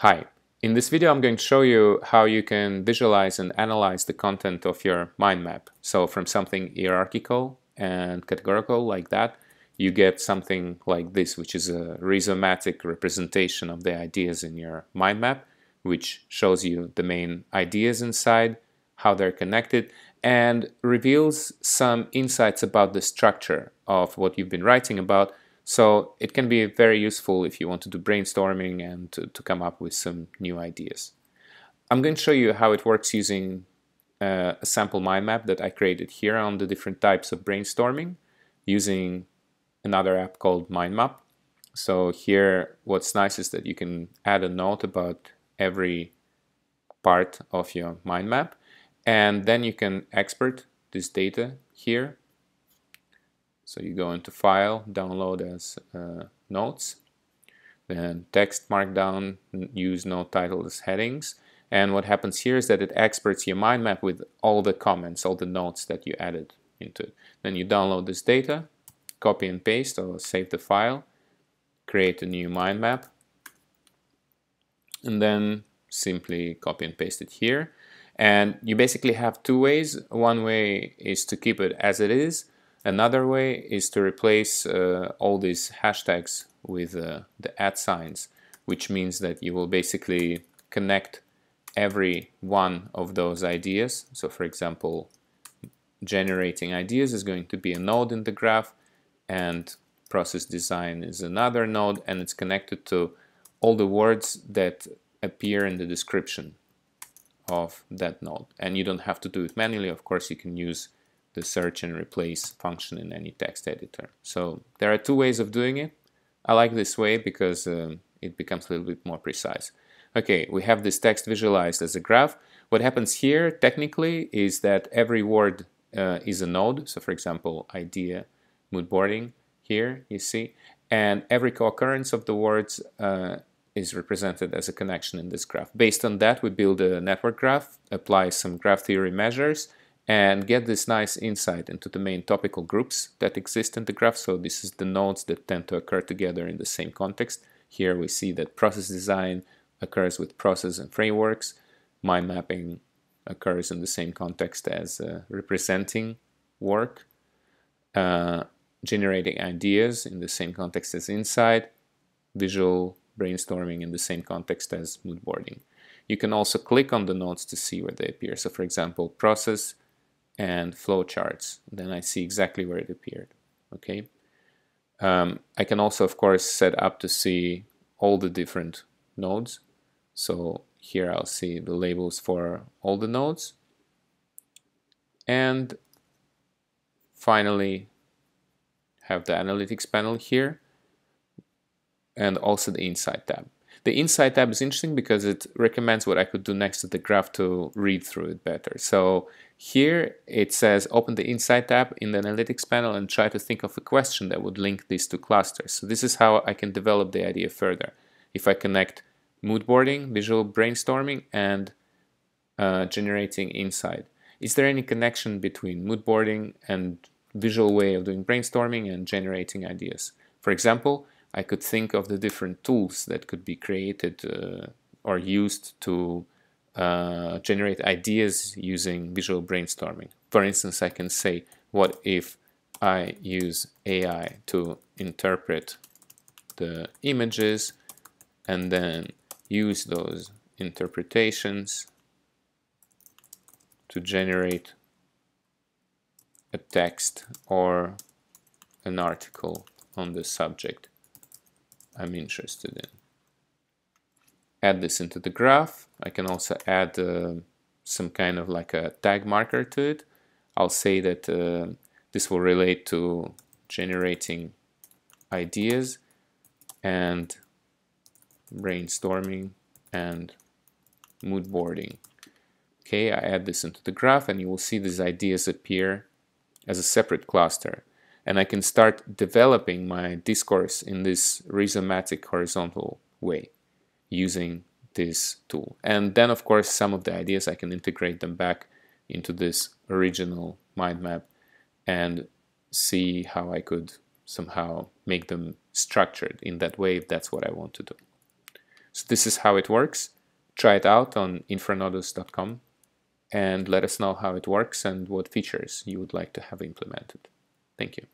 Hi, in this video I'm going to show you how you can visualize and analyze the content of your mind map. So from something hierarchical and categorical like that, you get something like this, which is a rhizomatic representation of the ideas in your mind map, which shows you the main ideas inside, how they're connected, and reveals some insights about the structure of what you've been writing about so it can be very useful if you want to do brainstorming and to, to come up with some new ideas. I'm going to show you how it works using uh, a sample mind map that I created here on the different types of brainstorming using another app called MindMup. So here what's nice is that you can add a note about every part of your mind map and then you can export this data here so you go into File, Download as uh, Notes, then Text Markdown, use Note Title as headings. And what happens here is that it exports your mind map with all the comments, all the notes that you added into it. Then you download this data, copy and paste or save the file, create a new mind map, and then simply copy and paste it here. And you basically have two ways. One way is to keep it as it is, Another way is to replace uh, all these hashtags with uh, the at signs, which means that you will basically connect every one of those ideas. So for example, generating ideas is going to be a node in the graph and process design is another node and it's connected to all the words that appear in the description of that node. And you don't have to do it manually. Of course, you can use the search and replace function in any text editor. So there are two ways of doing it. I like this way because um, it becomes a little bit more precise. Okay, we have this text visualized as a graph. What happens here technically is that every word uh, is a node. So for example, idea, mood boarding here, you see. And every co-occurrence of the words uh, is represented as a connection in this graph. Based on that, we build a network graph, apply some graph theory measures, and get this nice insight into the main topical groups that exist in the graph. So this is the nodes that tend to occur together in the same context. Here we see that process design occurs with process and frameworks. Mind mapping occurs in the same context as uh, representing work. Uh, generating ideas in the same context as insight. Visual brainstorming in the same context as moodboarding. You can also click on the nodes to see where they appear. So for example, process and flowcharts. Then I see exactly where it appeared. Okay. Um, I can also, of course, set up to see all the different nodes. So here I'll see the labels for all the nodes. And finally, have the analytics panel here and also the insight tab. The Insight tab is interesting because it recommends what I could do next to the graph to read through it better. So here it says open the Insight tab in the Analytics panel and try to think of a question that would link these two clusters. So this is how I can develop the idea further. If I connect mood boarding, visual brainstorming, and uh, generating insight. Is there any connection between mood boarding and visual way of doing brainstorming and generating ideas? For example, I could think of the different tools that could be created uh, or used to uh, generate ideas using visual brainstorming. For instance, I can say, what if I use AI to interpret the images and then use those interpretations to generate a text or an article on the subject I'm interested in. Add this into the graph. I can also add uh, some kind of like a tag marker to it. I'll say that uh, this will relate to generating ideas and brainstorming and mood boarding. Okay, I add this into the graph and you will see these ideas appear as a separate cluster and I can start developing my discourse in this rhizomatic horizontal way using this tool. And then, of course, some of the ideas I can integrate them back into this original mind map and see how I could somehow make them structured in that way if that's what I want to do. So this is how it works. Try it out on infranodus.com and let us know how it works and what features you would like to have implemented. Thank you.